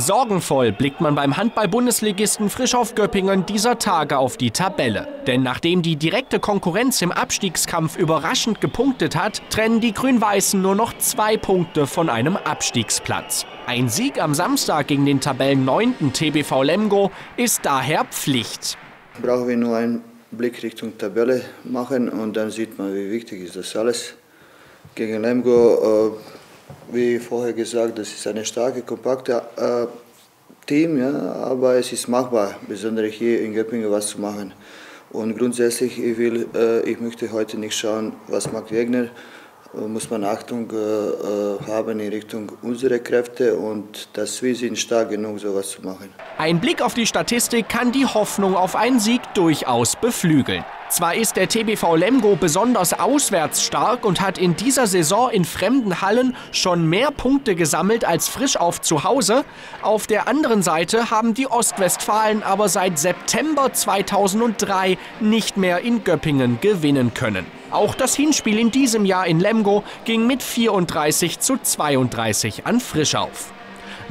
Sorgenvoll blickt man beim Handball-Bundesligisten Frischhoff Göppingen dieser Tage auf die Tabelle. Denn nachdem die direkte Konkurrenz im Abstiegskampf überraschend gepunktet hat, trennen die Grün-Weißen nur noch zwei Punkte von einem Abstiegsplatz. Ein Sieg am Samstag gegen den Tabellen 9. TBV Lemgo ist daher Pflicht. Brauchen wir nur einen Blick Richtung Tabelle machen und dann sieht man, wie wichtig ist das alles. Gegen Lemgo äh, wie vorher gesagt, das ist eine starke, kompakte äh, Team, ja, aber es ist machbar, besonders hier in Göppingen was zu machen. Und grundsätzlich, ich, will, äh, ich möchte heute nicht schauen, was macht Wegner, äh, muss man Achtung äh, äh, haben in Richtung unserer Kräfte und dass wir sind stark genug, sowas zu machen. Ein Blick auf die Statistik kann die Hoffnung auf einen Sieg durchaus beflügeln. Zwar ist der TBV Lemgo besonders auswärts stark und hat in dieser Saison in fremden Hallen schon mehr Punkte gesammelt als frisch auf zu Hause. Auf der anderen Seite haben die Ostwestfalen aber seit September 2003 nicht mehr in Göppingen gewinnen können. Auch das Hinspiel in diesem Jahr in Lemgo ging mit 34 zu 32 an Frischauf.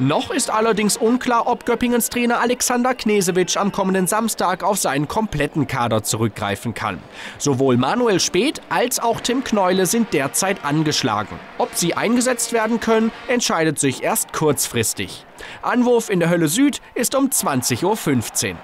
Noch ist allerdings unklar, ob Göppingens Trainer Alexander Knesewitsch am kommenden Samstag auf seinen kompletten Kader zurückgreifen kann. Sowohl Manuel Speth als auch Tim Kneule sind derzeit angeschlagen. Ob sie eingesetzt werden können, entscheidet sich erst kurzfristig. Anwurf in der Hölle Süd ist um 20.15 Uhr.